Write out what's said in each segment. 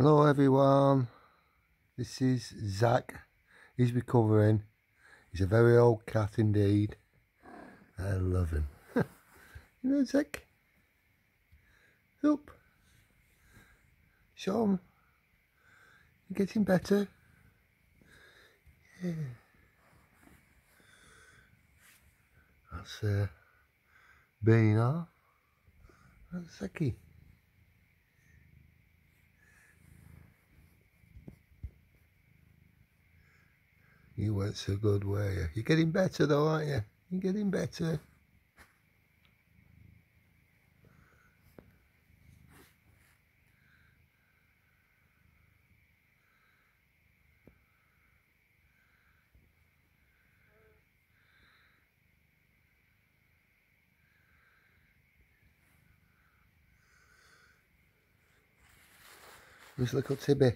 Hello everyone, this is Zax. He's recovering. He's a very old cat indeed. I love him. you know Zax? Up. Show him. You're getting better. Yeah. That's uh, Bean That's Zachy. You weren't so good, were you? You're getting better though, aren't you? You're getting better. Where's little Tibby?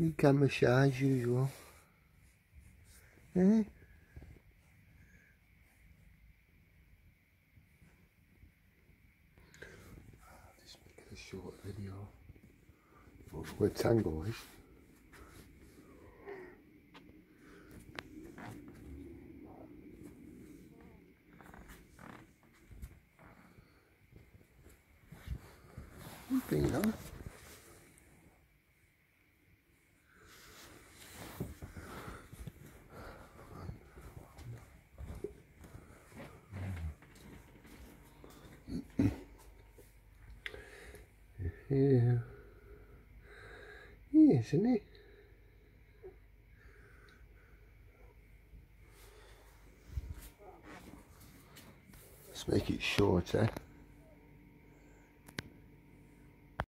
You can massage usual. Eh? Just making a short video of where Tango is. Bem, não? Yeah. Yeah, isn't it? Let's make it shorter.